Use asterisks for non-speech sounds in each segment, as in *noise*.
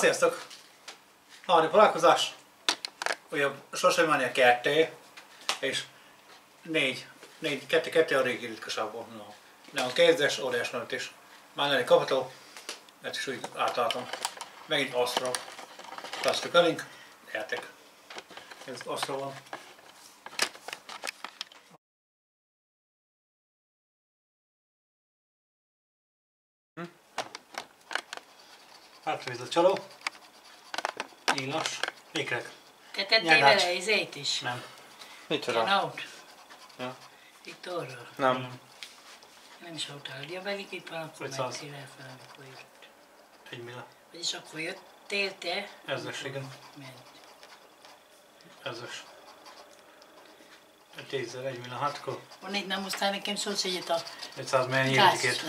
sziasztok! Harmadik próbálkozás. Újabb Sosomania 2 és négy, négy, kettő, kettő a régi ritkaságból. No. De a kézes, óriás mellett is. Már elég kapható, ezt is úgy átálltam. Megint Astro. Plastic Link, játék. Ez Astro van. Átvéd a csaló. Illas. Ikrek. Te tettél vele izét is? Nem. Mit Gyanót? Ja. Itt arra? Nem. Nem is voltál. Ja, pedig itt van, akkor mentél el fel, amikor jött. Egy mila. Vagyis akkor jöttél te? Ezes, igen. Ment. Ezes. 11-16-ko. Un itt nem usztál nekem szó szegyet a... Ez az mennyi értiket?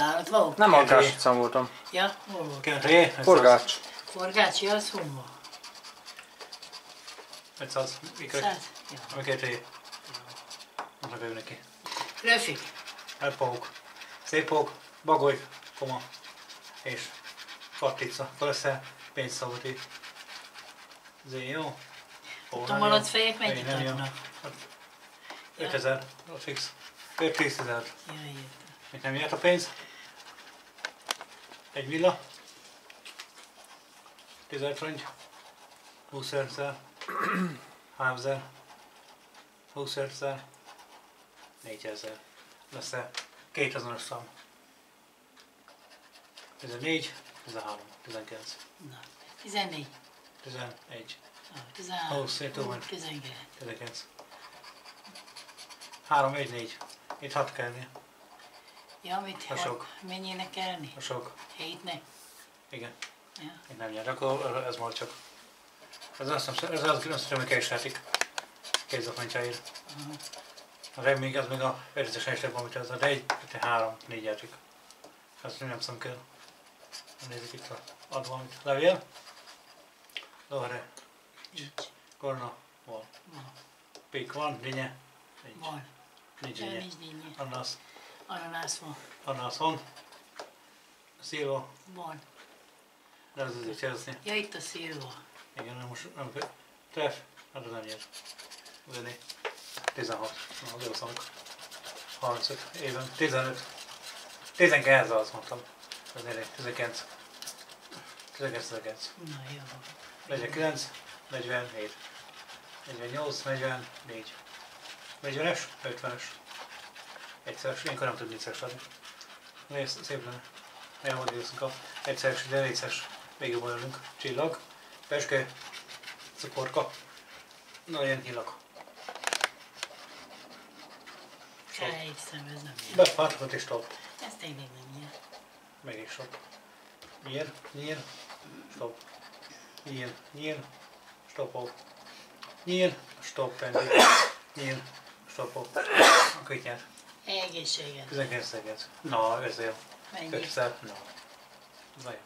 Nem a gást számoltam. Ja, hol volt? Kentré? Forgács. Forgács, ja, az humma. Ez az, mikor? Száz, ja. Amiket Most bevő neki. Löfik. Hát, Elpók. Szép pók, bagoly, poma. És kartica. Fölössze pénzszabadít. Ez jó. Tomalat fejek mennyit adnak? 5000, a fix. 5-10 ezer. Ja, értem. Még nem jött a pénz? Egy villa? 10 forint? 20 ezer? 3 ezer? 20 ezer? 4 ezer. Lesz -e 2000 szám. 14, 13, 19, Na. 14. 11, Ah, 13. Ó, szép túl van. 19. 19. 3, 1, 4. Itt 6 kell lennie. Ja, mit? A sok. Mennyinek kell lenni? A sok. Hétnek? Igen. Ja. Én nem nyer, akkor ez már csak. Ez azt hiszem, ez az, azt hiszem, hogy késletik. Kézzapontjáért. Aha. A rem még, az még a érzésen is amit az a de egy, egy, három, négy játék. Ezt nem szem kell. Nézzük itt a ad valamit. Levél. Dohre. Nincs. Korna. Van. Pék van. Linye. Nincs. Van. Nincs dinnye. Ananas. Ananász van. Ananas van. Szilva. Van. De ez azért cseresznye. Ja, itt a szilva. Igen, nem most nem Treff, hát az nem nyer. Venni. 16. Na, az jó szanok. 35 éven. 15. 19 azt mondtam. Ez négy. 19. 19, 19. Na, jó. 49, 47. 48, 44. 40-es, 50-es. Egyszeres, ilyenkor nem tud négyszeres adni. Nézd, szép lenne. Nem volt időszak a egyszeres, de négyszeres. Még jobban örülünk. Csillag, peske, cukorka. Na, ilyen nyilag. Sok. Elhiszem, ez nem ilyen. Befártott és top. Ez tényleg nem ilyen. Meg is sok. Nyír, nyír, stop. Nyír, nyír, stopol. Nyír, stop, pendi. Nyír, Akkor itt nyer. Egészséget. 19 szeket. Na, ez jó. Mennyi? 500, na. Na jó.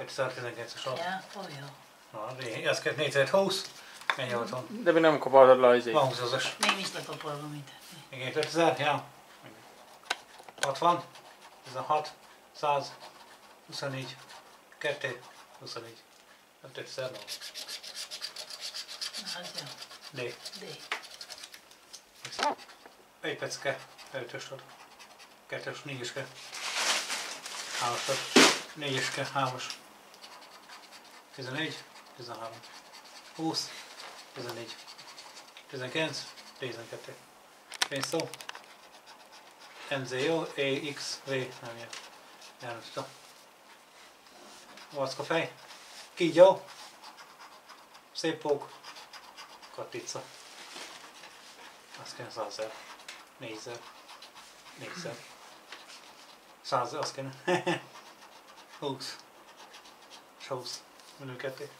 519 es Ja, olyan. Na, ré- ez kell 420. Ennyi volt. De mi nem kaphatod le izé. Van 20-as. Még nincs lepapolva mindent. Igen, 5000, ja. 60, 16, 100, 24, 2, 24. 5000, no. Na, az jó. D. De. Egy pecke, ötösod. Kettős, négyeske. Hármasod. Négyeske, hármas. 11, 13. 20, 14. 19, 12. Pénzszó. MZO, EX, V, nem jön. Nem tudom. Vacka fej. Kígyó. Szép pók. Katica. Azt kell százer. Négyzer. Négyzer. Százer, azt kéne. *laughs* Húsz. És húsz. Minő ketté.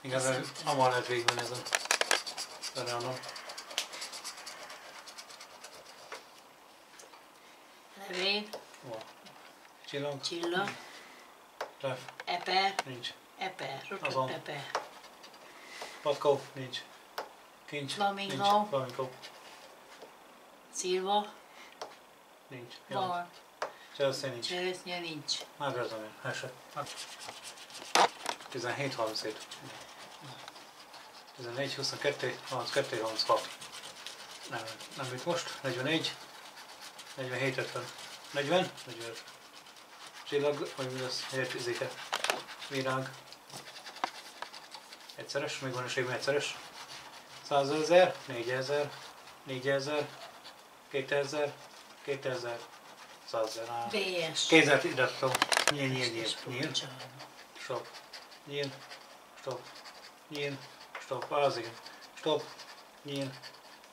Igaz, ez hamar lehet végben ezen. Levél, Van. Csillag. csillag, Ref. eper, Nincs. eper, Azon. rotott eper. Patkó. Nincs. Kincs. Flamingo. Nincs. Flamingo. Szilva, Nincs. Van. Chelsea nincs. Cseresznye nincs. Hát ez olyan. Hesse. 17, 37. 11, 22, 32, 36. Nem, nem itt most. 41, 47, 50, 40, 45. Csillag, vagy mi lesz? Izéke. Virág. Egyszeres, még van esélyben egyszeres. 100 ezer, 4000, 4000, 2000, 2000, 100 ezer. BS. Kézzel ide tudom. Nyíl, nyíl, nyíl, nyíl. Stop. Nyíl. Stop. Nyíl. Stop. Az igen. Stop. Nyíl.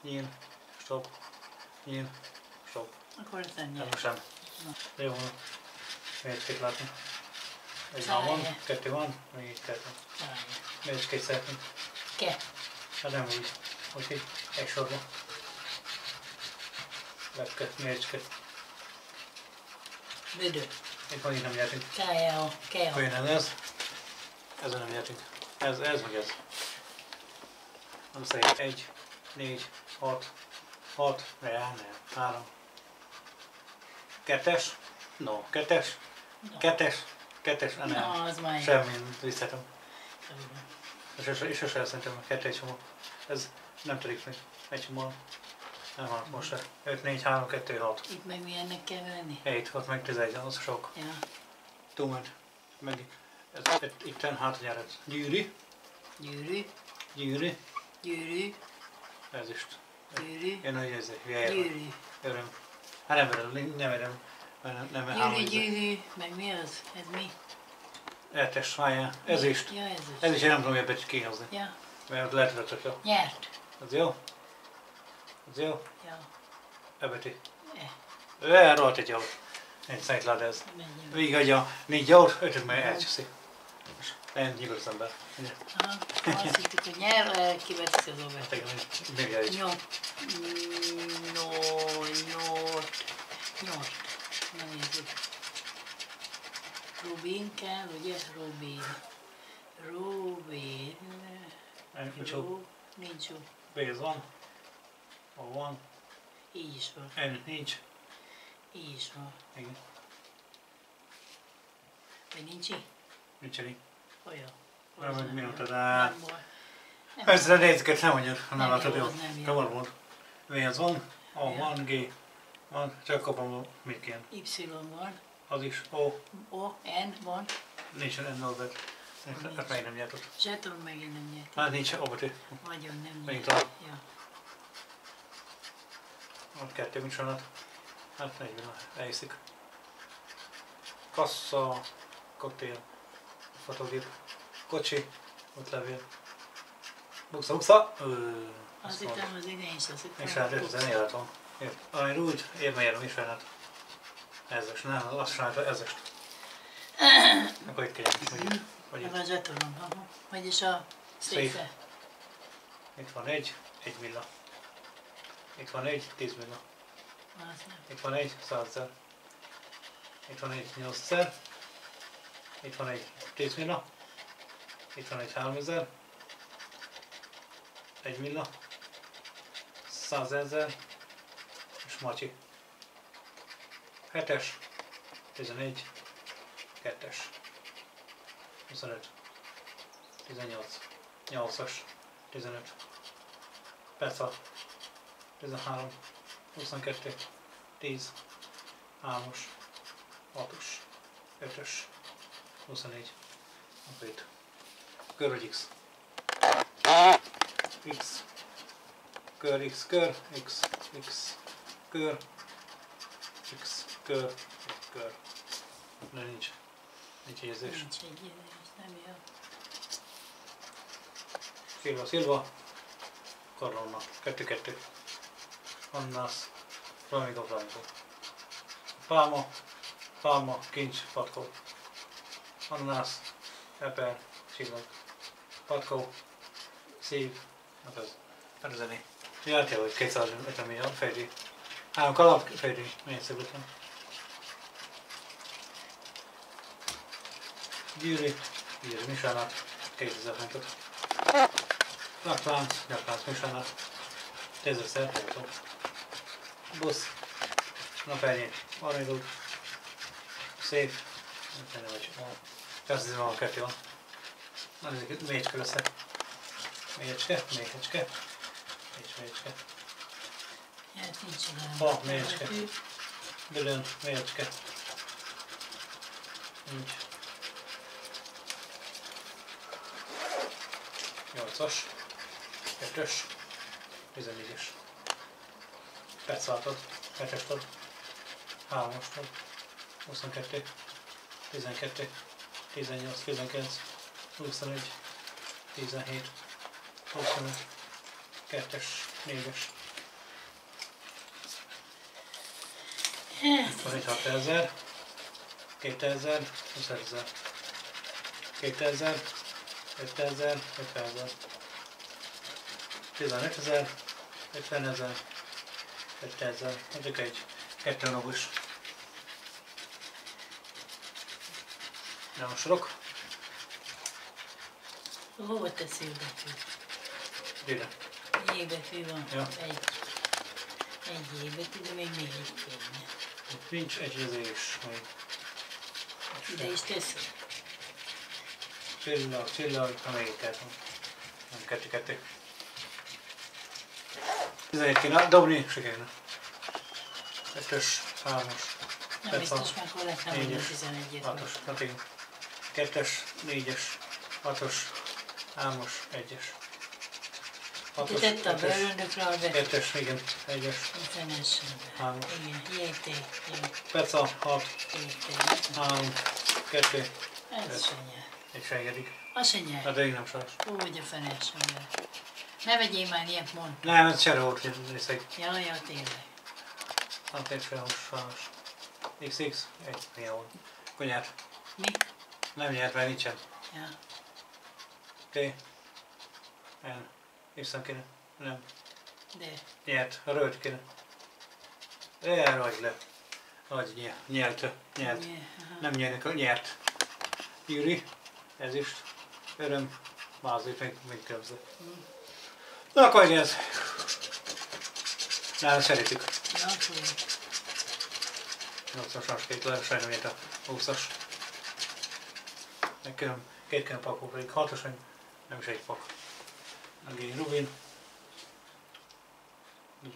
Nyíl. Stop. Nyíl. Stop. Akkor ez nem Nem sem. Jó. Miért két látni? Egy van, kettő van, még kettő. Miért két szeretnénk? Ke. Hát nem úgy. Úgyhogy egy is két? Büdö. Itt van, így nem nyertünk. Kájao. Keo. Olyan ez. Ezen nem nyertünk. Ez, ez meg ez. Nem szép. Egy, négy, hat, hat, ne, nem, három. Kettes. No, kettes. No. Kettes. Kettes, ah, nem. Na, az már Semmi, visszatom. Tudom. És sose, és sose szerintem a kettő egy csomó. Ez nem törik meg. Egy csomó. Nem van most se. 5, 4, 3, 2, 6. Itt meg milyennek kell venni? 7, ott meg 11, az sok. Ja. Túlment. Meg ez, ez, itten hát nyered. Gyűri. Gyűrű. Gyűri. Gyűrű. Ez is. Gyűrű. Én hogy ez hülye. Gyűrű. Öröm. Hát nem verem, nem verem. Nem, nem, Gyűrű, gyűrű. Meg mi az? Ez mi? Eltes fájá. Ez is. Ja, ez is. Ez is én nem tudom ebbet kihozni. Ja. Mert lehet, hogy jó. Nyert. Az jó? Az jó? Ja. Ebbeti. Eh. Ő rohadt egy jó. Egy szent lád ez. Végig adja négy jót, ötöt meg elcseszi. Nagyon nyugodt ember. Aha. Azt hittük, hogy nyer, eh, kiveszi az Hát óvert. igen, még egy. Nyolc. Mm, No, nyolc. Nyolc. Na nézzük. Rubin kell, ugye? Rubin. Rubin. Nincs Nincs jó. Béz van. O van. Így is van. N nincs. Így is van. Igen. Vagy nincs így? Nincs elég. Olyan. Nem, Az meg nem mi jó. mondtad, á. Nem mondjuk, nem látod jó, nem volt. V az van, A van, G van, csak kapom mit kéne. Y van. Az is, O, O, N van. nincs N Norbert. Hát meg nem nyert ott. Zseton megint nem nyert. Hát nincs Obati. Nagyon nem Megint tovább. Ja. Ott kettő műsornat. Hát 40 elhiszik. Kassa, koktél, fotógép, kocsi, ott levél. Buksa, buksa. Azt hittem az igen is, azt hittem. És hát ez zenélet van. Amíg úgy, évben járom is hát ezek, nem, azt sajnálom, ezek. Akkor itt kérem, hogy, hogy itt. Az ötolom, vagyis a széfe. Itt van egy, egy milla. Itt van egy, tíz milla. Itt van egy, százer. Itt van egy, nyolcszer. Itt van egy, tíz milla. Itt van egy, háromezer. Egy milla. Százezer. És macsi. 7-es, 11, 2-es, 25, 18, 8-as, 15, Peca, 13, 22, 10, 3-as, 6-os, 5-ös, 24, 27. Kör vagy X. X. Kör, X, kör, X, X, kör, X, kör, kör. De nincs. Nincs érzés. Nincs egy ez nem jó. Silva, Silva. Corona. Kettő, kettő. Annas. Flamigo, Flamigo. Palma. Palma, kincs, patkó. Annas. Eper, csillag. Patkó. Szív. Hát ez. Hát a zené. Jelenti, hogy 250 millió fejlő. Három kalap, fejlő. Milyen szép ötlen. Gyűrű. Gyűrű, misánat. 2000 forintot. Nyaklánc, nyaklánc, misánat. Tízezer, forintot. Busz. Napernyé. Aranyút. Szép. Nem vagy. Persze, van kettő van. Ezeket mélyecske össze. Mélyecske, mélyecske. És mélyecske. Hát nincs olyan. Ha, ah, mércske. Bülön, mércske. Nincs. Nyolcas. Ötös. Tizennégyes. Petszátod. Hetestod. Hármastod. 22. 12. 18. 19. 21. 17. 25. 2-es. 4-es. Itt van egy 6000, 2000, 2000, 2000, 5000, 5000, 15000, 50000, 5000, mondjuk egy kettőnagos nem sorok. Hova teszi betű? Ide. J betű van. Ja. Egy. Egy J betű, de még négy kéne. Itt nincs egyezés hogy de is teszem. Csillag, csillag, amelyiket. Nem kettő, kettő. 11 kéne dobni, sikerülne. Kettős, hármas. Nem biztos, mert hol lett nem 11-et. 6-os, 6-os, 4-es, 6-os, 3-os, 1-es. Kitett a bőröndökre a zseb. Kettes, igen, egyes. Ötvenes. Három. Igen, hiheté. Peca, hat. Hiheté. Három, kettő. Ez se nyer. Egy se egyedik. Az. Hát én nem sajnos. Úgy a fene sem nyer. Ne vegyél már ilyet, mond. Nem, ez se volt, hiszek. Jaj, ja, tényleg. Hát egy se sajnos. XX, egy, milyen volt. Konyát. Mi? Nem nyert, mert nincsen. Ja. T. N. Y kéne. Nem. De Nyert. A röld kéne. Elragy le. Vagy nyert. Nyert. Nyert. Nem nyernek, nyert. Gyuri. Ez is. Öröm. Mázít meg, még közben. Na akkor igen, ez. Nem, szeretjük. Ja, akkor 80-as két le, sajnálom nyert a 20-as. Nekem két kell pakó pedig 6-os, meg nem is egy pak. Meg Rubin. Nincs.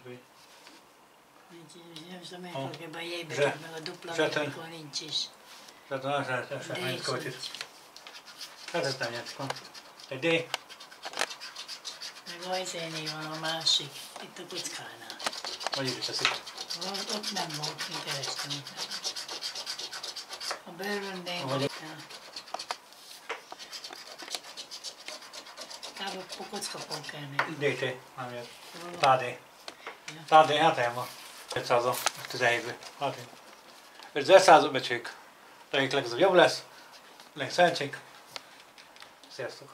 Nincs- Nem tudom, Ha. melyik a J Zse- betű, meg a dupla akkor nincs is. Tehát a nagy lehet, ez De sem is költít. nincs. Hát ez nem nyert. van. Egy D. Meg van a másik, itt a kockánál. Vagy így teszik. Ott, ott nem volt, mi kerestünk. A bőröndén Kb. a kockapon kell még. DT. Nem. Valami- Tádé. Tádé, hát el van. 500 a 17-ben. Hát én. 500 becsük. Reméljük legközelebb jobb lesz. Legszerencsénk. Sziasztok.